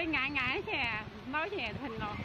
cái ngại ngại xe nói chè thình rồi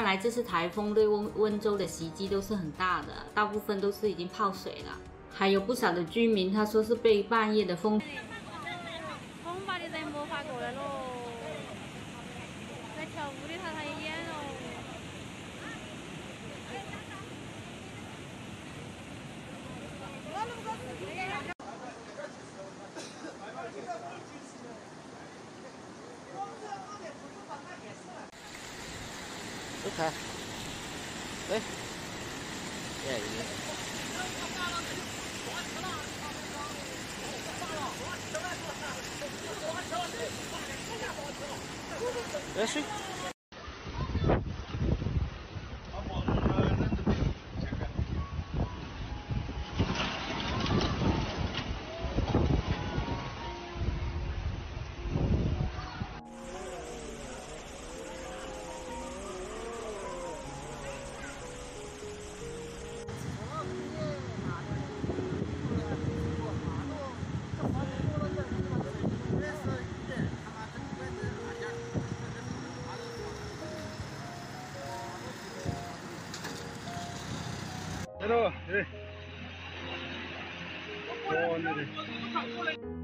看来这次台风对温温州的袭击都是很大的，大部分都是已经泡水了，还有不少的居民他说是被半夜的风。Đức hả? Đấy. Đây là? Đấy suy. 들어. 예. 오, 오늘은.